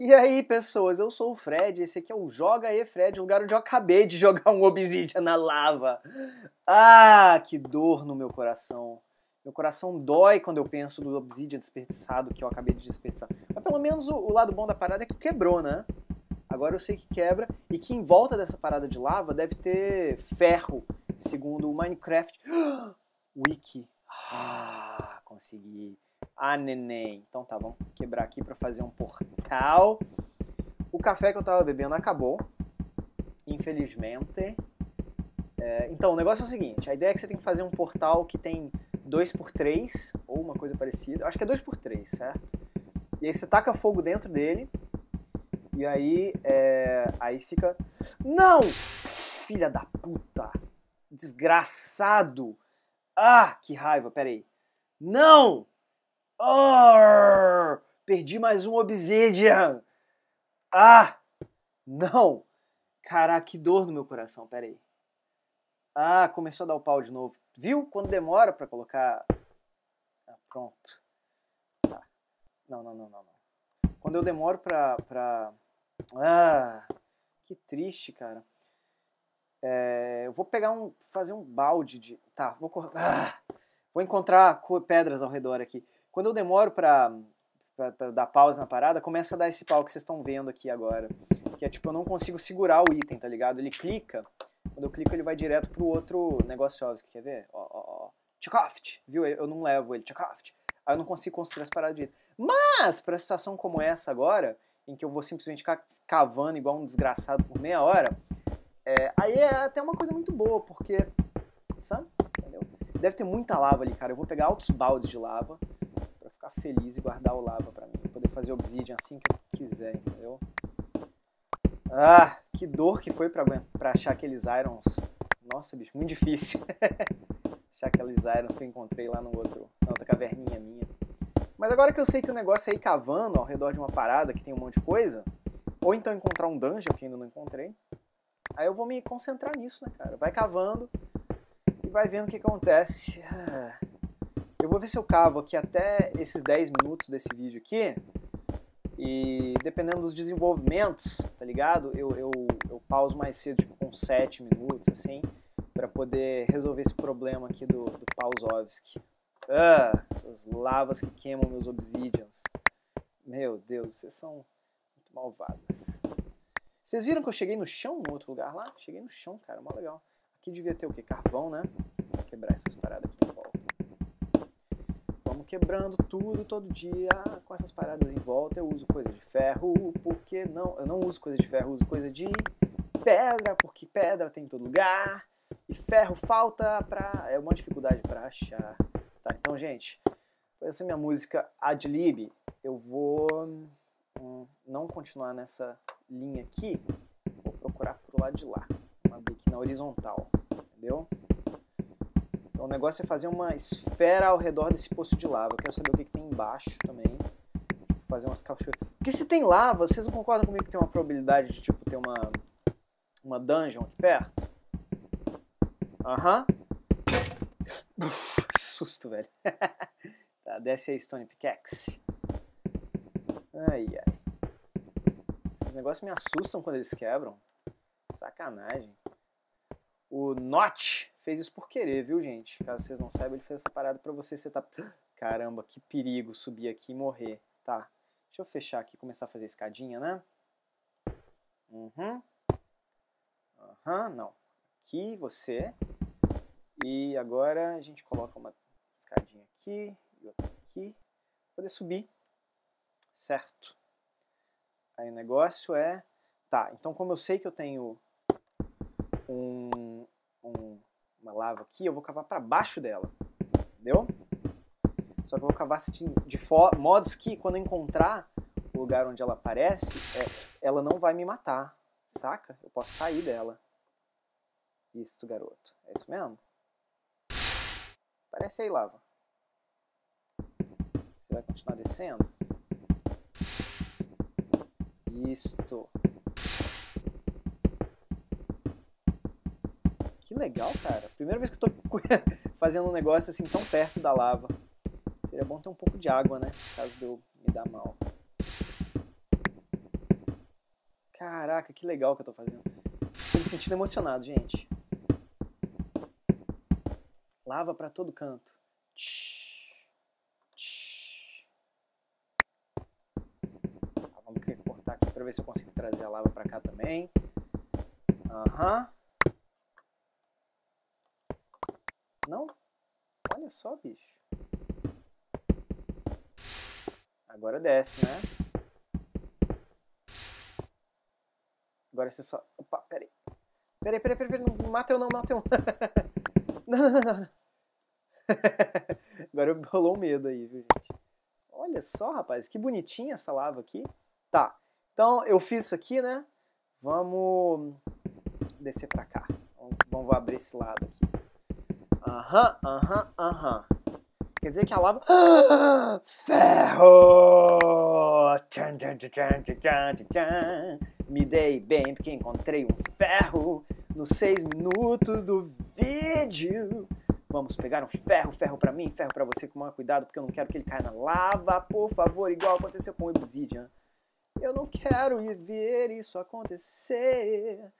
E aí, pessoas, eu sou o Fred, esse aqui é o Joga aí, Fred, lugar onde eu acabei de jogar um Obsidian na lava. Ah, que dor no meu coração. Meu coração dói quando eu penso no Obsidian desperdiçado que eu acabei de desperdiçar. Mas pelo menos o, o lado bom da parada é que quebrou, né? Agora eu sei que quebra e que em volta dessa parada de lava deve ter ferro, segundo o Minecraft Wiki. Ah, consegui. Ah, neném. Então tá, vamos quebrar aqui para fazer um portal. O café que eu tava bebendo acabou, infelizmente. É, então, o negócio é o seguinte, a ideia é que você tem que fazer um portal que tem 2x3, ou uma coisa parecida. Acho que é 2x3, certo? E aí você taca fogo dentro dele, e aí, é, aí fica... Não! Filha da puta! Desgraçado! Ah, que raiva, peraí. Não! Oh, perdi mais um Obsidian. Ah! Não! Caraca, que dor no meu coração, peraí. Ah, começou a dar o pau de novo. Viu? Quando demora para colocar... Ah, pronto. Tá. Não, não, não, não, não. Quando eu demoro pra... pra... Ah, que triste, cara. É, eu vou pegar um... fazer um balde de... Tá, vou... Ah, vou encontrar pedras ao redor aqui. Quando eu demoro para dar pausa na parada, começa a dar esse pau que vocês estão vendo aqui agora. Que é tipo, eu não consigo segurar o item, tá ligado? Ele clica, quando eu clico ele vai direto pro outro negócio. Quer ver? Ó, ó, ó. Tchakoft, viu? Eu não levo ele, Tchakoft. Aí eu não consigo construir as paradas direito. Mas, pra situação como essa agora, em que eu vou simplesmente ficar cavando igual um desgraçado por meia hora, é, aí é até uma coisa muito boa, porque, sabe? Entendeu? Deve ter muita lava ali, cara. Eu vou pegar altos baldes de lava, feliz e guardar o lava para mim, poder fazer obsidian assim que eu quiser, entendeu? Ah, que dor que foi pra, pra achar aqueles irons. Nossa, bicho, muito difícil. achar aqueles irons que eu encontrei lá no outro, na outra caverninha minha. Mas agora que eu sei que o negócio é ir cavando ao redor de uma parada que tem um monte de coisa, ou então encontrar um dungeon que ainda não encontrei, aí eu vou me concentrar nisso, né, cara? Vai cavando e vai vendo o que acontece. Ah. Eu vou ver se eu cavo aqui até esses 10 minutos desse vídeo aqui. E dependendo dos desenvolvimentos, tá ligado? Eu, eu, eu pauso mais cedo, tipo com 7 minutos, assim, para poder resolver esse problema aqui do, do Pausovski. Ah, essas lavas que queimam meus obsidians. Meu Deus, vocês são muito malvadas. Vocês viram que eu cheguei no chão no outro lugar lá? Cheguei no chão, cara, mó legal. Aqui devia ter o quê? Carvão, né? Vou quebrar essas paradas aqui em volta quebrando tudo todo dia com essas paradas em volta. Eu uso coisa de ferro, porque não? Eu não uso coisa de ferro, uso coisa de pedra, porque pedra tem em todo lugar. E ferro falta pra. É uma dificuldade para achar. Tá, então, gente, essa é minha música Adlib. Eu vou hum, não continuar nessa linha aqui. Vou procurar pro lado de lá. Uma aqui na horizontal. Entendeu? Então o negócio é fazer uma esfera ao redor desse poço de lava. Eu quero saber o que, que tem embaixo também. Fazer umas cachoeiras. Porque se tem lava, vocês não concordam comigo que tem uma probabilidade de tipo ter uma uma dungeon aqui perto? Aham. Uhum. Que susto, velho. tá, desce aí, Stone Pickaxe. Ai, ai. Esses negócios me assustam quando eles quebram. Sacanagem. O Notch fez isso por querer, viu, gente? Caso vocês não saibam, ele fez essa parada pra você, você tá... Caramba, que perigo subir aqui e morrer. Tá, deixa eu fechar aqui e começar a fazer escadinha, né? Uhum. Aham, uhum, não. Aqui, você. E agora a gente coloca uma escadinha aqui e outra aqui. Poder subir. Certo. Aí o negócio é... Tá, então como eu sei que eu tenho um uma lava aqui, eu vou cavar para baixo dela, entendeu? Só que eu vou cavar assim de, modos que quando eu encontrar o lugar onde ela aparece, é, ela não vai me matar, saca? Eu posso sair dela. Isso, garoto. É isso mesmo? Parece aí lava. Você vai continuar descendo? Isto. Que legal, cara. Primeira vez que eu tô fazendo um negócio assim tão perto da lava. Seria bom ter um pouco de água, né? Caso eu me dar mal. Caraca, que legal que eu tô fazendo. Tô me sentindo emocionado, gente. Lava pra todo canto. Tá, vamos cortar aqui pra ver se eu consigo trazer a lava pra cá também. Aham. Não? Olha só, bicho. Agora desce, né? Agora você só... Opa, peraí. Peraí, peraí, peraí. Não mata eu não, mata eu. não, não, não, não. Agora rolou um medo aí, viu, gente? Olha só, rapaz, que bonitinha essa lava aqui. Tá, então eu fiz isso aqui, né? Vamos descer pra cá. Vamos abrir esse lado aqui. Aham, aham, aham. Quer dizer que a lava. ferro! Me dei bem porque encontrei um ferro nos seis minutos do vídeo. Vamos pegar um ferro, ferro para mim, ferro para você, com maior cuidado, porque eu não quero que ele caia na lava, por favor, igual aconteceu com o Obsidian. Eu não quero ver isso acontecer.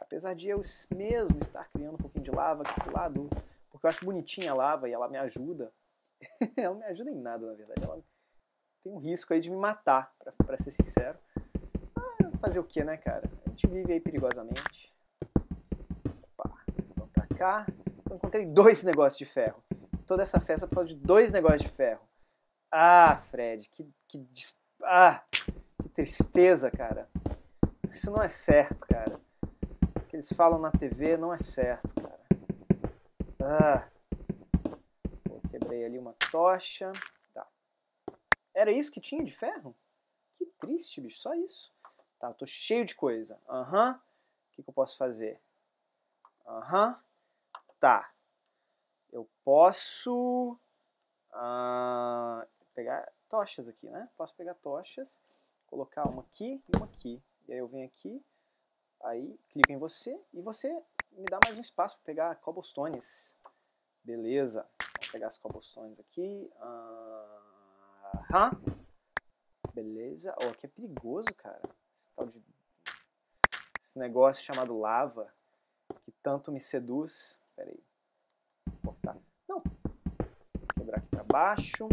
Apesar de eu mesmo estar criando um pouquinho de lava aqui do lado porque eu acho bonitinha a lava e ela me ajuda. ela não me ajuda em nada, na verdade. Ela tem um risco aí de me matar, para ser sincero. Ah, fazer o que, né, cara? A gente vive aí perigosamente. Opa, vamos pra cá. Eu encontrei dois negócios de ferro. Toda essa festa por causa de dois negócios de ferro. Ah, Fred, que, que, ah, que tristeza, cara. Isso não é certo, cara. O que eles falam na TV não é certo. Ah. quebrei ali uma tocha. Tá. Era isso que tinha de ferro? Que triste, bicho. Só isso. Tá, eu tô cheio de coisa. Aham. Uhum. O que, que eu posso fazer? Aham. Uhum. Tá. Eu posso uh, pegar tochas aqui, né? Posso pegar tochas, colocar uma aqui e uma aqui. E aí eu venho aqui, aí clico em você e você me dá mais um espaço para pegar cobblestones. Beleza. Vou pegar as cobblestones aqui. Aham. Beleza. Oh, aqui é perigoso, cara. Esse tal de... Esse negócio chamado lava, que tanto me seduz. Pera aí. Vou cortar. Não. Vou quebrar aqui para baixo.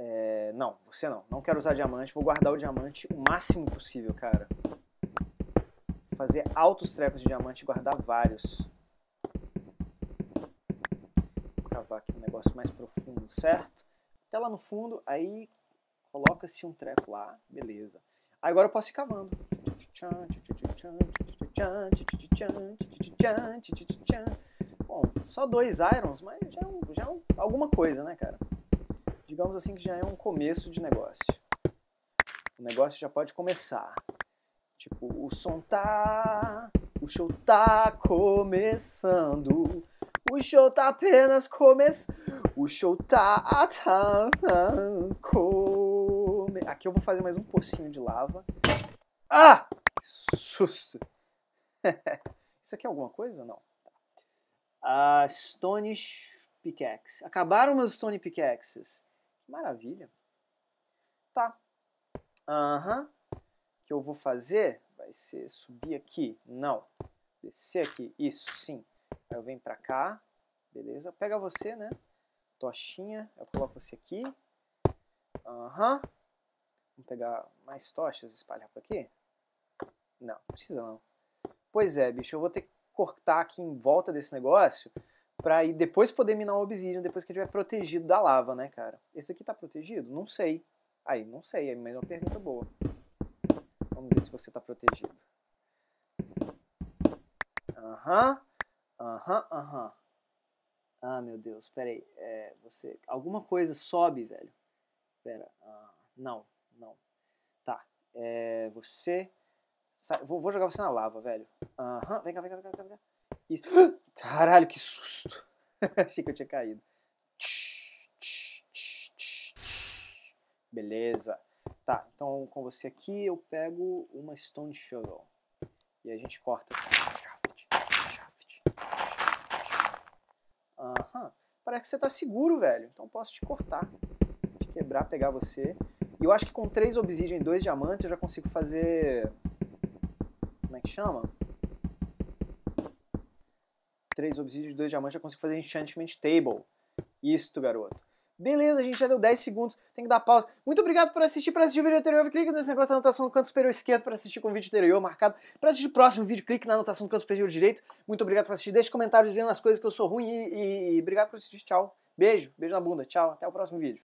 É, não, você não. Não quero usar diamante. Vou guardar o diamante o máximo possível, cara. Fazer altos trepos de diamante e guardar vários. Vou cavar aqui um negócio mais profundo, certo? Até lá no fundo, aí coloca-se um treco lá. Beleza. Agora eu posso ir cavando. Bom, só dois irons, mas já é, um, já é um, alguma coisa, né, cara? Digamos assim que já é um começo de negócio. O negócio já pode começar. Tipo, o som tá, o show tá começando. O show tá apenas começando. O show tá, tá, come... Aqui eu vou fazer mais um pocinho de lava. Ah! Que susto! Isso aqui é alguma coisa? Não. A uh, Stone Pickaxe. Acabaram meus Stone Pickaxes. Maravilha. Tá. Aham. Uhum. O que eu vou fazer vai ser subir aqui. Não. Descer aqui. Isso, sim. Aí eu venho pra cá. Beleza. Pega você, né? Tochinha. Eu coloco você aqui. Aham. Uhum. Vamos pegar mais tochas e espalhar por aqui? Não, precisa não. Pois é, bicho. Eu vou ter que cortar aqui em volta desse negócio para ir depois poder minar o obsidian depois que estiver protegido da lava, né, cara? Esse aqui tá protegido? Não sei. Aí, não sei, mas é uma pergunta boa. Vamos ver se você tá protegido. Aham, aham, aham. Ah, meu Deus, peraí. É, você... Alguma coisa sobe, velho. Pera. Ah, não, não. Tá. É, você... Vou, vou, jogar você na lava, velho. Aham, vem cá, vem cá, vem cá, vem cá. Isso. Caralho, que susto. Achei que eu tinha caído. Beleza. Tá, então com você aqui eu pego uma Stone Shovel. E a gente corta. Aham. parece que você tá seguro, velho. Então posso te cortar. Te quebrar, pegar você. E eu acho que com três obsidian e dois diamantes eu já consigo fazer... Como é que chama? Três obsidian e dois diamantes já consigo fazer enchantment table. Isto, garoto. Beleza, a gente já deu 10 segundos, tem que dar pausa. Muito obrigado por assistir. Para assistir o vídeo anterior, clique nesse negócio da anotação no canto superior esquerdo para assistir com o vídeo anterior marcado. Para assistir o próximo vídeo, clique na anotação no canto superior direito. Muito obrigado por assistir. Deixe comentários dizendo as coisas que eu sou ruim e, e, e obrigado por assistir. Tchau. Beijo, beijo na bunda. Tchau. Até o próximo vídeo.